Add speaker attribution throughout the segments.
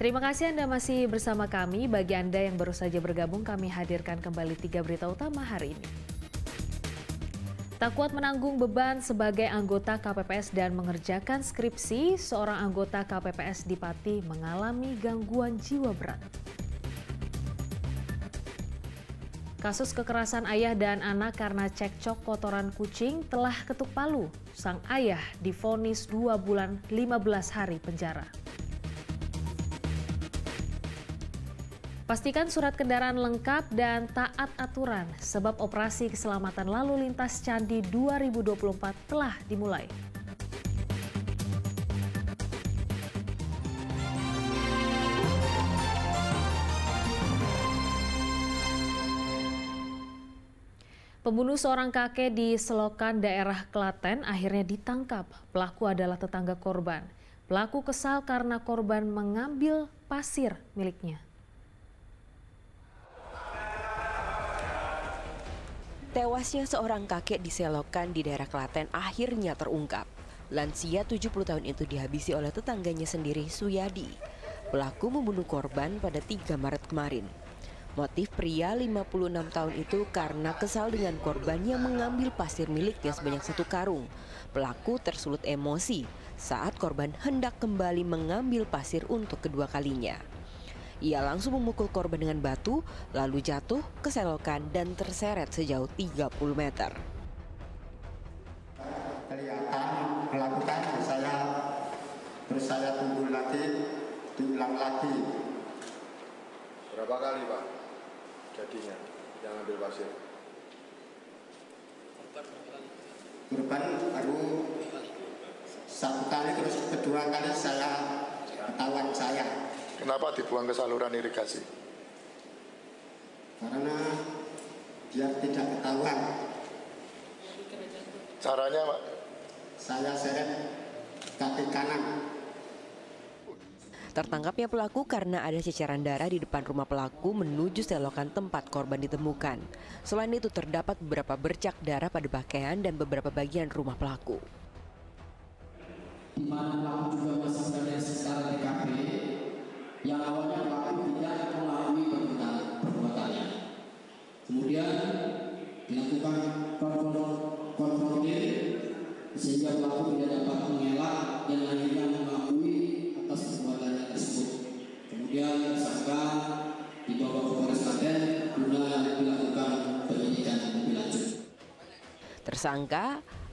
Speaker 1: Terima kasih Anda masih bersama kami. Bagi Anda yang baru saja bergabung, kami hadirkan kembali tiga berita utama hari ini. Tak kuat menanggung beban sebagai anggota KPPS dan mengerjakan skripsi, seorang anggota KPPS di Pati mengalami gangguan jiwa berat. Kasus kekerasan ayah dan anak karena cekcok kotoran kucing telah ketuk palu. Sang ayah difonis 2 bulan 15 hari penjara. Pastikan surat kendaraan lengkap dan taat aturan sebab operasi keselamatan lalu lintas Candi 2024 telah dimulai. Pembunuh seorang kakek di Selokan, daerah Klaten, akhirnya ditangkap. Pelaku adalah tetangga korban. Pelaku kesal karena korban mengambil pasir miliknya.
Speaker 2: Tewasnya seorang kakek di Selokan di daerah Klaten akhirnya terungkap. Lansia 70 tahun itu dihabisi oleh tetangganya sendiri, Suyadi. Pelaku membunuh korban pada 3 Maret kemarin. Motif pria 56 tahun itu karena kesal dengan korban yang mengambil pasir miliknya sebanyak satu karung. Pelaku tersulut emosi saat korban hendak kembali mengambil pasir untuk kedua kalinya. Ia langsung memukul korban dengan batu, lalu jatuh, keselokan, dan terseret sejauh 30 meter.
Speaker 3: Kelihatan melakukan saya terus saya tunggu lagi, diulang lagi.
Speaker 4: Berapa kali Pak jadinya yang ambil pasir?
Speaker 3: Korban baru satu kali terus kedua kali saya ketahuan saya
Speaker 4: Kenapa dibuang ke saluran irigasi?
Speaker 3: karena biar tidak ketahuan
Speaker 4: Caranya Pak?
Speaker 3: saya seret kaki kanan
Speaker 2: Tertangkapnya pelaku karena ada ceceran darah di depan rumah pelaku menuju selokan tempat korban ditemukan. Selain itu terdapat beberapa bercak darah pada pakaian dan beberapa bagian rumah pelaku.
Speaker 5: di mana pelaku juga masih TKP yang awalnya pelaku tidak mengakui perbuatan perbuatannya. Kemudian dilakukan konfront- konfrontir sehingga pelaku tidak dapat mengelak dan akhirnya mengakui atas perbuatannya tersebut. Kemudian tersangka dibawa ke Polres Klaten guna dilakukan penyidikan lebih lanjut.
Speaker 2: Tersangka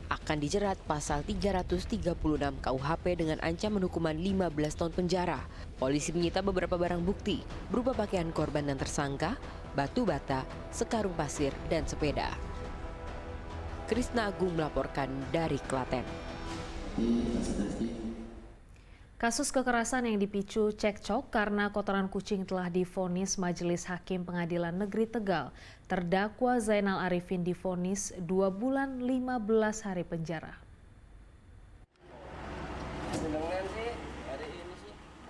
Speaker 2: akan dijerat pasal 336 KUHP dengan ancaman hukuman 15 tahun penjara. Polisi menyita beberapa barang bukti berupa pakaian korban dan tersangka, batu bata, sekarung pasir, dan sepeda. Krisna Agung melaporkan dari Klaten.
Speaker 1: Kasus kekerasan yang dipicu cekcok karena kotoran kucing telah difonis Majelis Hakim Pengadilan Negeri Tegal. Terdakwa Zainal Arifin difonis 2 bulan 15 hari penjara.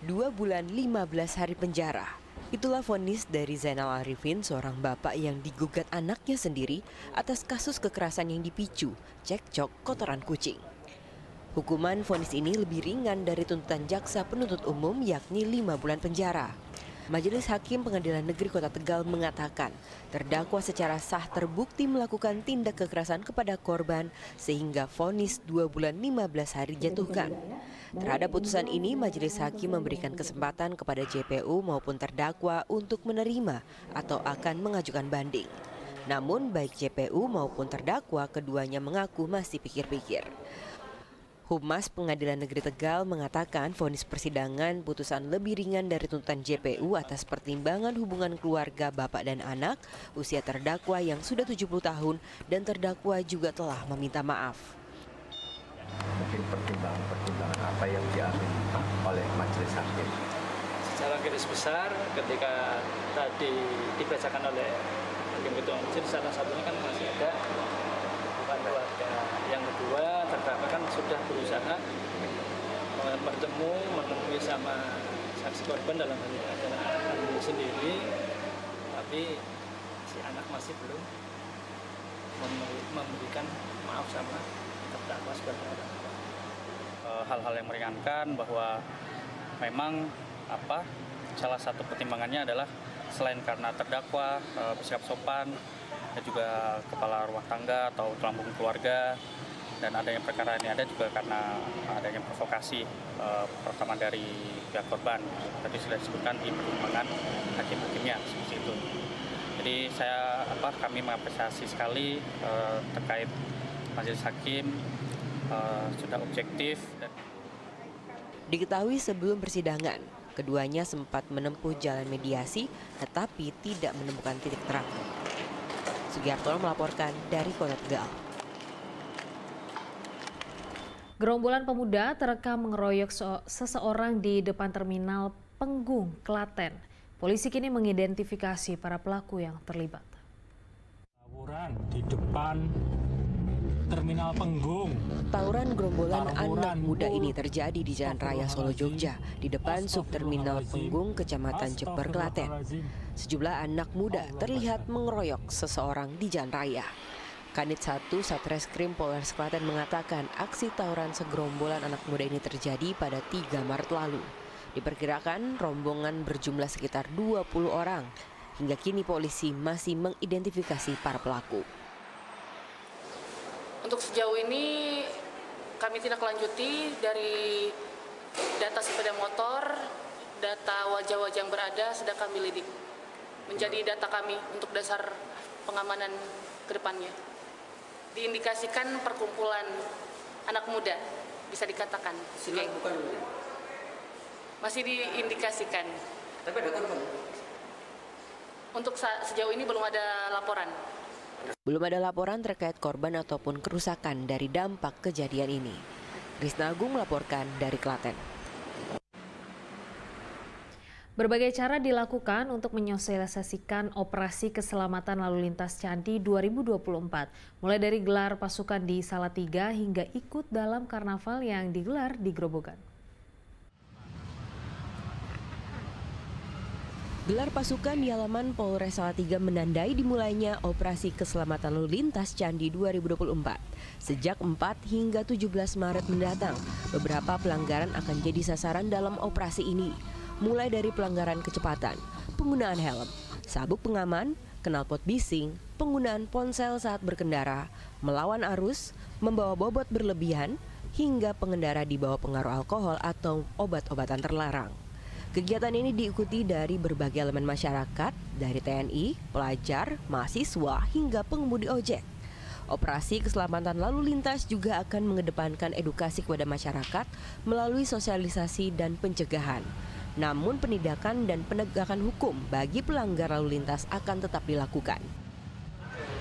Speaker 2: Dua bulan 15 hari penjara. Itulah vonis dari Zainal Arifin, seorang bapak yang digugat anaknya sendiri atas kasus kekerasan yang dipicu cekcok kotoran kucing. Hukuman vonis ini lebih ringan dari tuntutan jaksa penuntut umum yakni lima bulan penjara. Majelis Hakim Pengadilan Negeri Kota Tegal mengatakan terdakwa secara sah terbukti melakukan tindak kekerasan kepada korban sehingga vonis 2 bulan 15 hari dijatuhkan. Terhadap putusan ini, Majelis Hakim memberikan kesempatan kepada JPU maupun terdakwa untuk menerima atau akan mengajukan banding. Namun baik JPU maupun terdakwa keduanya mengaku masih pikir-pikir. Humas Pengadilan Negeri Tegal mengatakan vonis persidangan putusan lebih ringan dari tuntutan JPU atas pertimbangan hubungan keluarga bapak dan anak, usia terdakwa yang sudah 70 tahun dan terdakwa juga telah meminta maaf.
Speaker 6: mungkin pertimbangan-pertimbangan apa yang diambil oleh majelis hakim.
Speaker 7: secara garis besar ketika tadi dibacakan oleh hakim ketua majelis salah satunya kan masih ada keluarga yang kedua terdakwa kan sudah berusaha eh, bertemu menemui sama saksi korban dalam hal ini sendiri tapi si anak masih belum memberi- memberikan maaf sama terdakwa sebagai orang. Eh, hal-hal yang meringankan bahwa memang apa salah satu pertimbangannya adalah selain karena terdakwa uh, bersikap sopan juga kepala rumah tangga atau tulang keluarga dan adanya perkara ini ada juga karena adanya provokasi uh, pertama dari pihak korban tadi sudah disebutkan di pertimbangan hakim-hakimnya seperti itu jadi saya apa kami mengapresiasi sekali uh, terkait majelis hakim uh, sudah objektif dan
Speaker 2: Diketahui sebelum persidangan, keduanya sempat menempuh jalan mediasi tetapi tidak menemukan titik terang. Sugiarto melaporkan dari Kota Tegal.
Speaker 1: Gerombolan pemuda terekam mengeroyok seseorang di depan terminal Penggung, Klaten. Polisi kini mengidentifikasi para pelaku yang terlibat.
Speaker 8: Tawuran di depan Terminal Penggung.
Speaker 2: Tawuran gerombolan anak muda ini terjadi di Jalan Raya Solo Jogja, di depan subterminal Penggung, Kecamatan Jember, Klaten. Sejumlah anak muda terlihat mengeroyok seseorang di jalan raya. Kanit 1 Satreskrim Polres Klaten mengatakan aksi tawuran segerombolan anak muda ini terjadi pada 3 Maret lalu. Diperkirakan rombongan berjumlah sekitar 20 orang. Hingga kini polisi masih mengidentifikasi para pelaku.
Speaker 9: Untuk sejauh ini kami tidak lanjuti dari data sepeda motor, data wajah-wajah yang berada sedang kami lidik. Menjadi data kami untuk dasar pengamanan ke depannya. Diindikasikan perkumpulan anak muda, bisa dikatakan.
Speaker 5: Silang bukan?
Speaker 9: Masih diindikasikan.
Speaker 5: Tapi ada korban?
Speaker 9: Untuk sejauh ini belum ada laporan.
Speaker 2: Belum ada laporan terkait korban ataupun kerusakan dari dampak kejadian ini. Krisna Agung melaporkan dari Klaten.
Speaker 1: Berbagai cara dilakukan untuk menyosialisasikan operasi keselamatan lalu lintas Candi 2024, mulai dari gelar pasukan di Salatiga hingga ikut dalam karnaval yang digelar di Grobogan.
Speaker 2: Gelar pasukan di halaman Polres Salatiga menandai dimulainya operasi keselamatan lalu lintas Candi 2024. Sejak 4 hingga 17 Maret mendatang, beberapa pelanggaran akan jadi sasaran dalam operasi ini. Mulai dari pelanggaran kecepatan, penggunaan helm, sabuk pengaman, knalpot bising, penggunaan ponsel saat berkendara, melawan arus, membawa bobot berlebihan, hingga pengendara di bawah pengaruh alkohol atau obat-obatan terlarang. Kegiatan ini diikuti dari berbagai elemen masyarakat, dari TNI, pelajar, mahasiswa, hingga pengemudi ojek. Operasi keselamatan lalu lintas juga akan mengedepankan edukasi kepada masyarakat melalui sosialisasi dan pencegahan. Namun penindakan dan penegakan hukum bagi pelanggar lalu lintas akan tetap dilakukan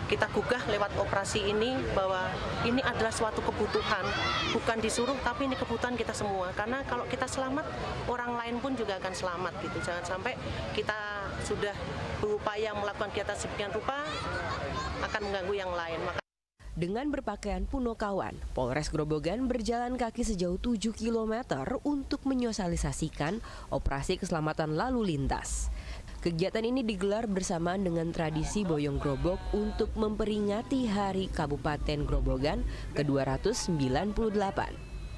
Speaker 10: kita gugah lewat operasi ini bahwa ini adalah suatu kebutuhan, bukan disuruh tapi ini kebutuhan kita semua. Karena kalau kita selamat, orang lain pun juga akan selamat gitu. Jangan sampai kita sudah berupaya melakukan kegiatan sebagian rupa akan mengganggu yang lain. Maka
Speaker 2: dengan berpakaian punokawan, Polres Grobogan berjalan kaki sejauh 7 km untuk menyosialisasikan operasi keselamatan lalu lintas. Kegiatan ini digelar bersamaan dengan tradisi Boyong Grobok untuk memperingati Hari Kabupaten Grobogan ke-298.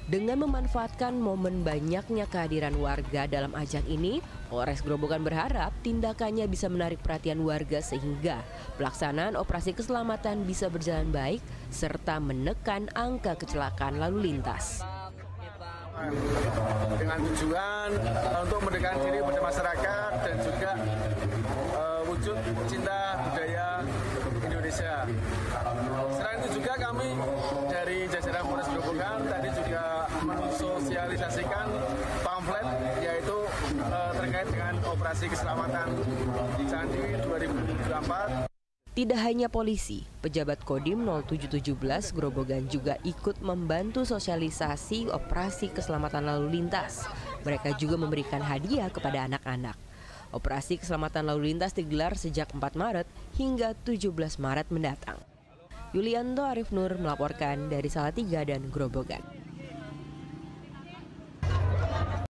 Speaker 2: Dengan memanfaatkan momen banyaknya kehadiran warga dalam ajang ini, Polres Grobogan berharap tindakannya bisa menarik perhatian warga sehingga pelaksanaan operasi keselamatan bisa berjalan baik serta menekan angka kecelakaan lalu lintas
Speaker 4: dengan tujuan untuk mendekatkan diri kepada masyarakat dan juga uh, wujud cinta budaya Indonesia. Selain itu juga kami dari jajaran Polres Grobogan tadi juga mensosialisasikan pamflet yaitu uh, terkait dengan operasi keselamatan Candi 2024.
Speaker 2: Tidak hanya polisi, pejabat Kodim 0717 Grobogan juga ikut membantu sosialisasi operasi keselamatan lalu lintas. Mereka juga memberikan hadiah kepada anak-anak. Operasi keselamatan lalu lintas digelar sejak 4 Maret hingga 17 Maret mendatang. Yulianto Arif Nur melaporkan dari Salatiga dan Grobogan.